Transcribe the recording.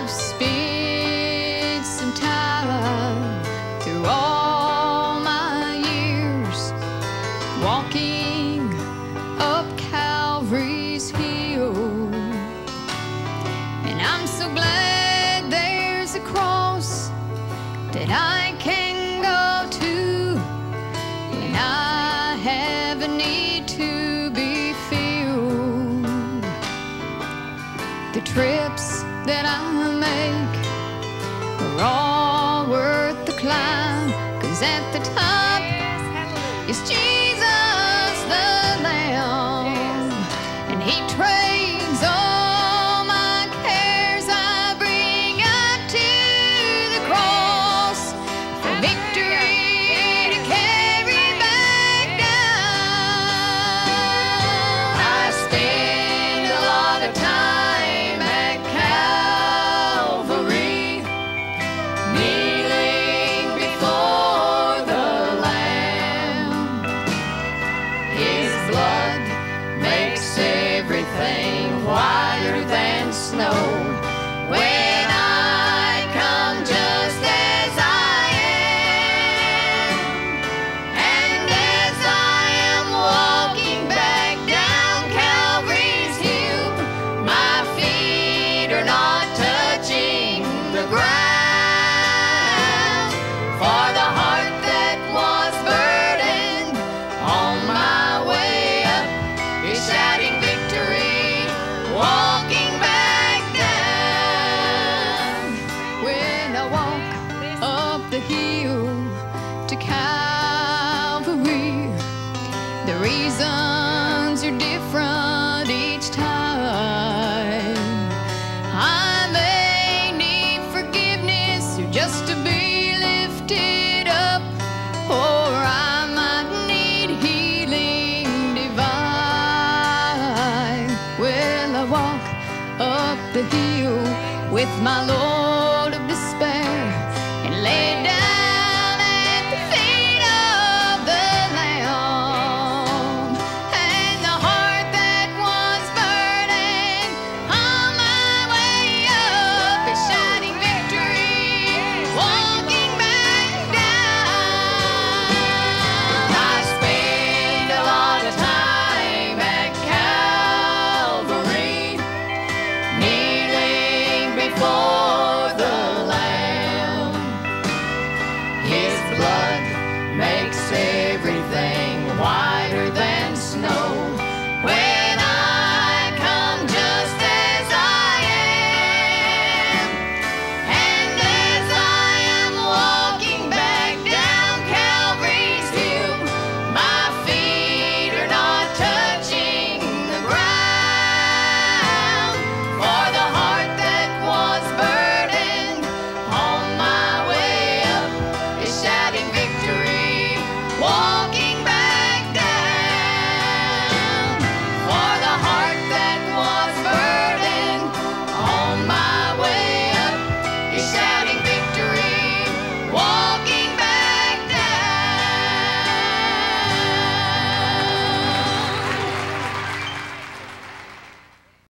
I've spent some time through all my years walking up Calvary's hill. And I'm so glad there's a cross that I can go to when I have a need to be filled. The trips that I make are all worth the climb. Cause at the top yes, is Jesus the Lamb, yes. and He trades. The hill to Calvary, the reasons are different each time. I may need forgiveness or just to be lifted up, or I might need healing divine. Well, I walk up the hill with my Lord.